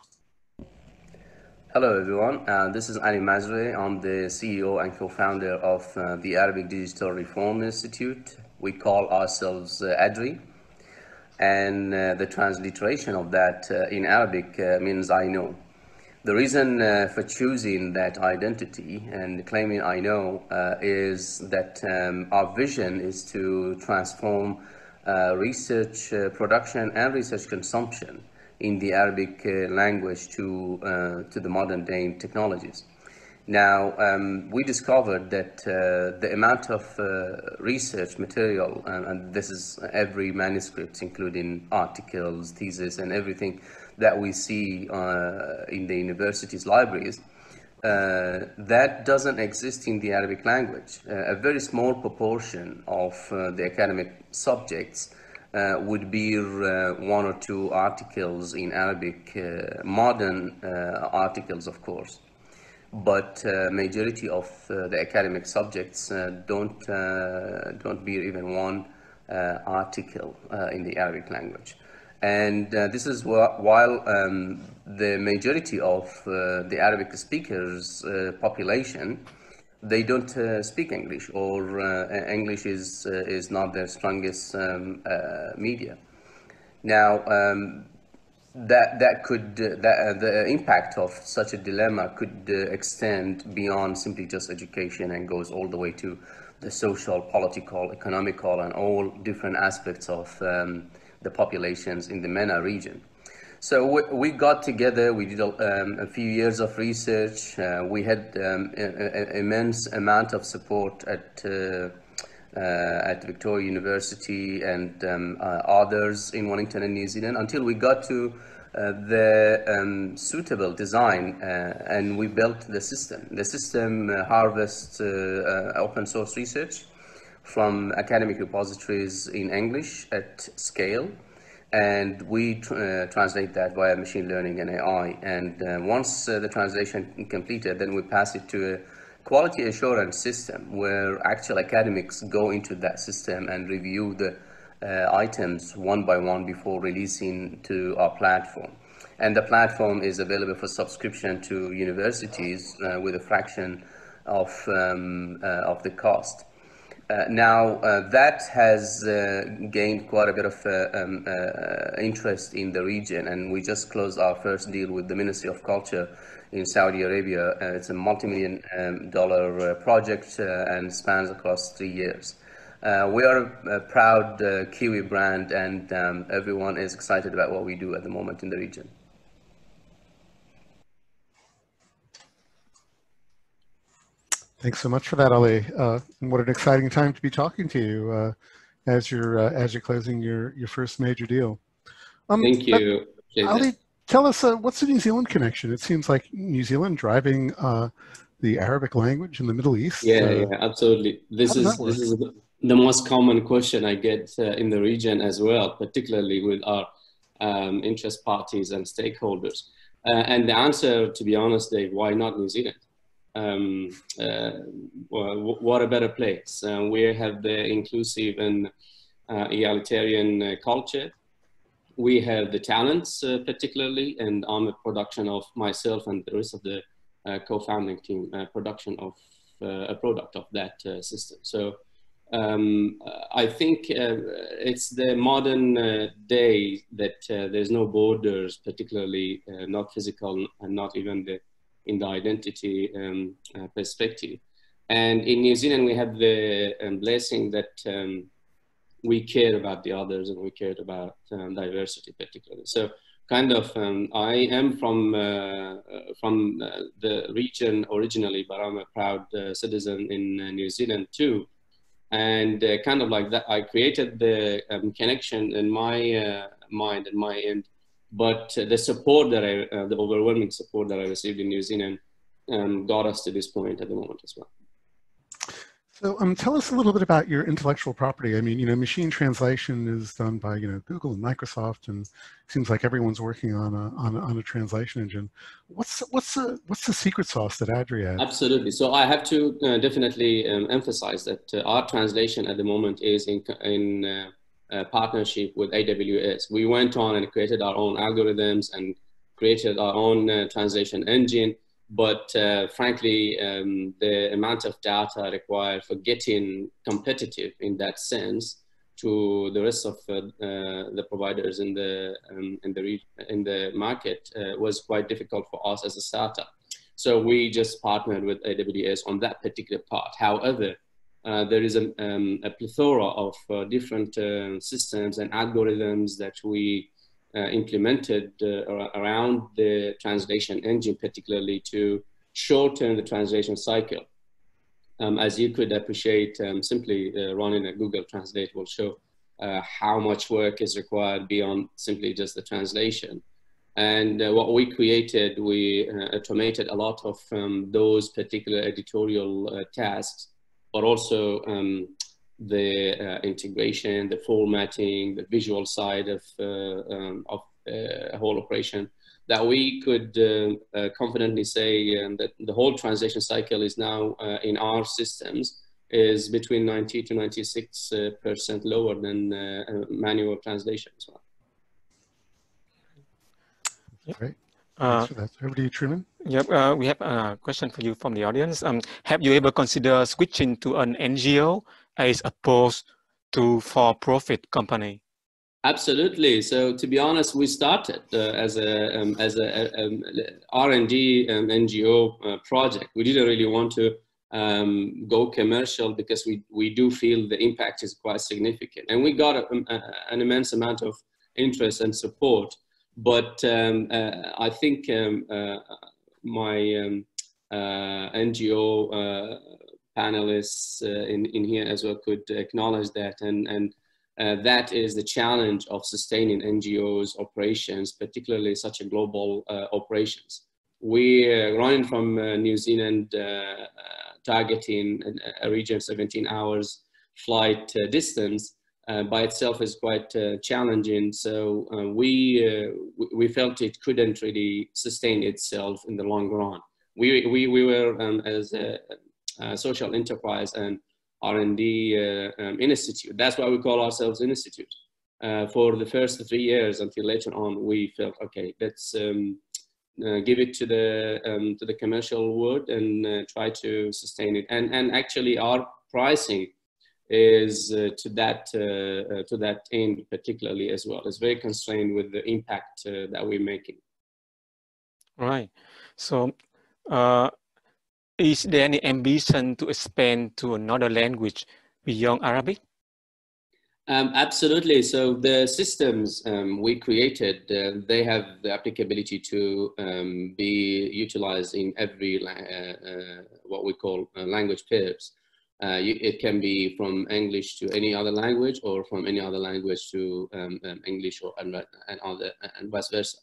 Hello, everyone. Uh, this is Ali Mazri. I'm the CEO and co-founder of uh, the Arabic Digital Reform Institute. We call ourselves uh, ADRI. And uh, the transliteration of that uh, in Arabic uh, means I know. The reason for choosing that identity and claiming I know is that um, our vision is to transform research production and research consumption in the Arabic uh, language to, uh, to the modern day technologies. Now, um, we discovered that uh, the amount of uh, research material, uh, and this is every manuscript, including articles, thesis, and everything that we see uh, in the university's libraries, that doesn't exist in the Arabic language. a very small proportion of the academic subjects uh, would be uh, one or two articles in Arabic, uh, modern uh, articles, of course. But uh, majority of uh, the academic subjects don't don't bear even one article in the Arabic language. And this is wh while um, the majority of the Arabic speakers population they don't uh, speak English or uh, English is, uh, is not their strongest um, uh, media. Now, um, that, that could, uh, that, uh, the impact of such a dilemma could extend beyond simply just education and goes all the way to the social, political, economical, and all different aspects of um, the populations in the MENA region. So we, we got together, we did um, a few years of research. Uh, we had um, an immense amount of support at, uh, uh, at Victoria University and um, uh, others in Wellington and New Zealand until we got to uh, the um, suitable design uh, and we built the system. The system harvests open source research from academic repositories in English at scale and we tr uh, translate that via machine learning and AI. And uh, once uh, the translation completed, then we pass it to a quality assurance system where actual academics go into that system and review the uh, items one by one before releasing to our platform. And the platform is available for subscription to universities uh, with a fraction of, um, uh, of the cost. Uh, now, uh, that has uh, gained quite a bit of uh, um, uh, interest in the region, and we just closed our first deal with the Ministry of Culture in Saudi Arabia. Uh, it's a multi-million um, dollar project and spans across three years. we are a, proud Kiwi brand, and um, everyone is excited about what we do at the moment in the region. Thanks so much for that, Ali. Uh, what an exciting time to be talking to you uh, as you're uh, as you're closing your your first major deal. Um, Thank you, Ali. Tell us uh, what's the New Zealand connection? It seems like New Zealand driving uh, the Arabic language in the Middle East. Yeah, uh, yeah, absolutely. This is this is the most common question I get in the region as well, particularly with our um, interest parties and stakeholders. and the answer, to be honest, Dave, why not New Zealand? Um, uh, what a better place. Uh, we have the inclusive and uh, egalitarian uh, culture. We have the talents, uh, particularly, and I'm a production of myself and the rest of the uh, co-founding team, production of a product of that system. So um, I think it's the modern day that there's no borders, particularly not physical and not even the in the identity um, uh, perspective. And in New Zealand, we have the um, blessing that um, we care about the others and we care about um, diversity particularly. So kind of, um, I am from, uh, from uh, the region originally, but I'm a proud uh, citizen in uh, New Zealand too. And uh, kind of like that, I created the um, connection in my mind and my end but the support that I, uh, the overwhelming support that I received in New Zealand um, got us to this point at the moment as well. So um, tell us a little bit about your intellectual property. I mean, you know, machine translation is done by, you know, Google and Microsoft, and it seems like everyone's working on a, on a, on a translation engine. What's, what's, the, what's the secret sauce that Adria? Absolutely. So I have to uh, definitely um, emphasize that uh, our translation at the moment is in, in uh, partnership with AWS. We went on and created our own algorithms and created our own uh, translation engine. But uh, frankly, um, the amount of data required for getting competitive in that sense to the rest of uh, the providers in the um, in the in the market uh, was quite difficult for us as a startup. So we just partnered with AWS on that particular part. However, uh, there is a, um, a plethora of uh, different uh, systems and algorithms that we uh, implemented uh, around the translation engine, particularly to shorten the translation cycle. Um, as you could appreciate, um, simply running a Google Translate will show how much work is required beyond simply just the translation. And what we created, we automated a lot of um, those particular editorial tasks but also um, the uh, integration, the formatting, the visual side of, uh, um, of uh, a whole operation, that we could uh, confidently say um, that the whole translation cycle is now in our systems is between 90 to 96 percent lower than manual translation as well. Great. Thanks for that. Over to you, Truman. Yep, uh, we have a question for you from the audience. Um, have you ever considered switching to an NGO as opposed to for-profit company? Absolutely. So to be honest, we started uh, as a um, as a, um, R&D um, NGO uh, project. We didn't really want to um, go commercial because we we do feel the impact is quite significant, and we got a, a, an immense amount of interest and support. But um, uh, I think um, uh, my uh, NGO panelists uh, in, in here as well could acknowledge that. And, and uh, that is the challenge of sustaining NGOs operations, particularly such a global uh, operations. We're running from New Zealand, targeting a, a region of 17 hours flight distance. Uh, by itself is quite uh, challenging. So uh, we we felt it couldn't really sustain itself in the long run. We we, we were um, as a, uh, social enterprise and R&D uh, um, institute. That's why we call ourselves institute. Uh, for the first three years until later on, we felt, okay, let's um, uh, give it to the um, to the commercial world and uh, try to sustain it. And and actually, our pricing is uh, to that to that end particularly as well. It's very constrained with the impact that we're making. Right. So is there any ambition to expand to another language beyond Arabic? Um, absolutely. So the systems um, we created, uh, they have the applicability to um, be utilized in every uh, uh, what we call uh, language pairs. Uh, you, it can be from English to any other language, or from any other language to um, um, English, or and, and, other, and vice versa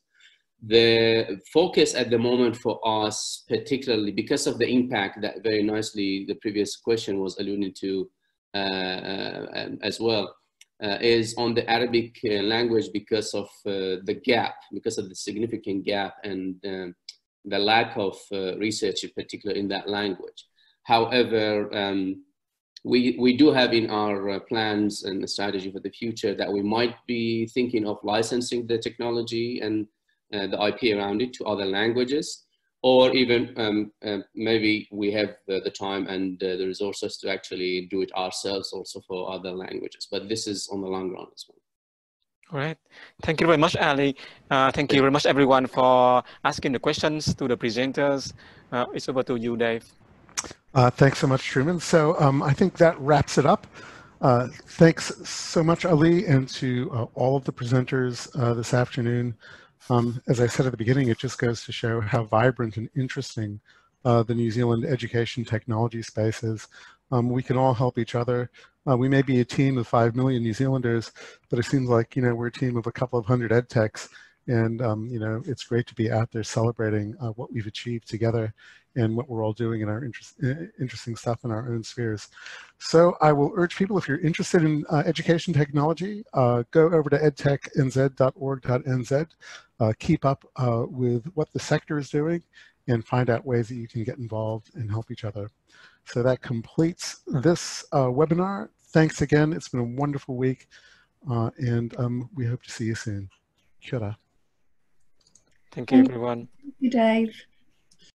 the focus at the moment for us, particularly because of the impact that very nicely the previous question was alluding to uh, uh, as well, uh, is on the Arabic uh, language because of uh, the gap, because of the significant gap and um, the lack of research, in particular in that language. However, um, we, we do have in our plans and strategy for the future that we might be thinking of licensing the technology and uh, the IP around it to other languages, or even um, uh, maybe we have the, the time and uh, the resources to actually do it ourselves also for other languages. But this is on the long run as well. All right. Thank you very much, Ali. Uh, thank you very much, everyone, for asking the questions to the presenters. Uh, it's over to you, Dave. Uh, thanks so much, Truman. So um, I think that wraps it up. Uh, thanks so much, Ali, and to uh, all of the presenters uh, this afternoon. Um, as I said at the beginning, it just goes to show how vibrant and interesting uh, the New Zealand education technology space is. Um, we can all help each other. Uh, we may be a team of 5 million New Zealanders, but it seems like, you know, we're a team of a couple of hundred ed techs. And, um, you know, it's great to be out there celebrating uh, what we've achieved together and what we're all doing in our interest, uh, interesting stuff in our own spheres. So I will urge people, if you're interested in uh, education technology, uh, go over to edtechnz.org.nz, uh, keep up uh, with what the sector is doing, and find out ways that you can get involved and help each other. So that completes this uh, webinar. Thanks again. It's been a wonderful week, and um, we hope to see you soon. Kia ora. Thank you, everyone. Thank you, Dave.